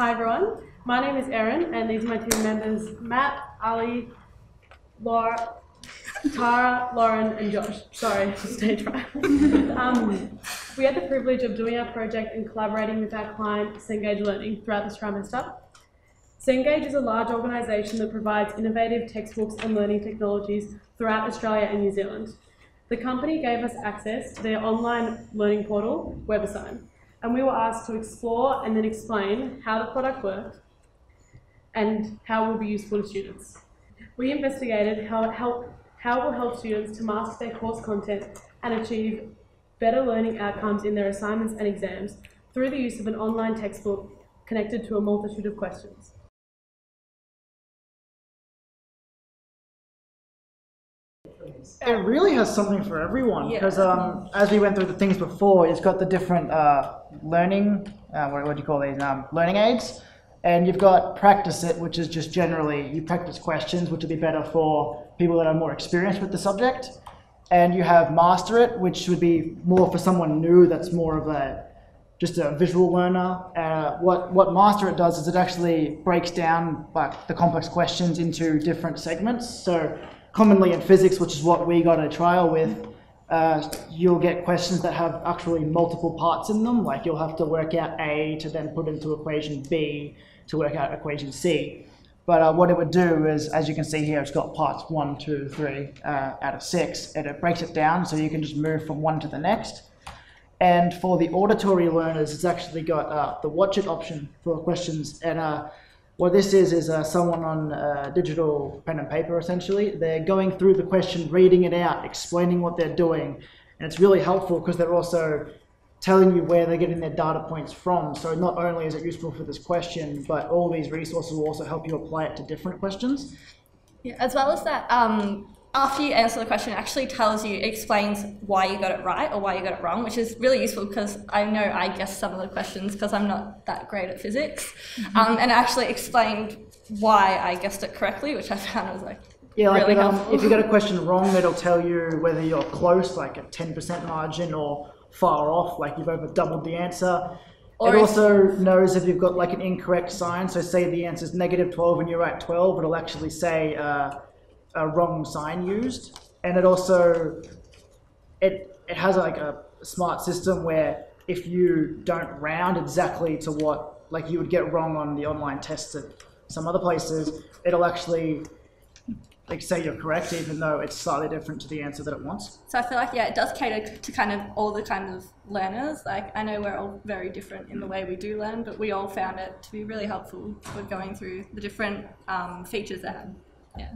Hi everyone, my name is Erin, and these are my team members Matt, Ali, Laura, Tara, Lauren, and Josh. Sorry, stage fright. um, we had the privilege of doing our project and collaborating with our client, Cengage Learning, throughout this trimester. Cengage is a large organisation that provides innovative textbooks and learning technologies throughout Australia and New Zealand. The company gave us access to their online learning portal, WebAssign, and we were asked to explore and then explain how the product worked and how it will be useful to students. We investigated how it, help, how it will help students to master their course content and achieve better learning outcomes in their assignments and exams through the use of an online textbook connected to a multitude of questions. It really has something for everyone because um, as we went through the things before, it's got the different uh, learning, uh, what, what do you call these, um, learning aids. And you've got practice it, which is just generally you practice questions, which would be better for people that are more experienced with the subject. And you have master it, which would be more for someone new that's more of a just a visual learner. Uh, what what master it does is it actually breaks down like the complex questions into different segments. So commonly in physics, which is what we got a trial with, uh, you'll get questions that have actually multiple parts in them. Like you'll have to work out A to then put into equation B to work out equation C. But uh, what it would do is, as you can see here, it's got parts one, two, three uh, out of six, and it breaks it down so you can just move from one to the next. And for the auditory learners, it's actually got uh, the watch it option for questions. And uh, what this is, is uh, someone on uh, digital pen and paper, essentially. They're going through the question, reading it out, explaining what they're doing. And it's really helpful because they're also telling you where they're getting their data points from. So not only is it useful for this question, but all these resources will also help you apply it to different questions. Yeah, as well as that, um, after you answer the question, it actually tells you, explains why you got it right or why you got it wrong, which is really useful because I know I guessed some of the questions because I'm not that great at physics. Mm-hmm. Um, and it actually explained why I guessed it correctly, which I found was like yeah, like really um, if you get a question wrong, it'll tell you whether you're close, like a 10% margin, or far off, like you've over doubled the answer. Or it also knows if you've got like an incorrect sign. So say the answer is negative 12 and you're at 12, it'll actually say uh, a wrong sign used. And it also it it has like a smart system where if you don't round exactly to what like you would get wrong on the online tests at some other places, it'll actually like say you're correct even though it's slightly different to the answer that it wants. So I feel like yeah, it does cater to kind of all the kind of learners. Like I know we're all very different in the way we do learn, but we all found it to be really helpful for going through the different um, features it had. Yeah.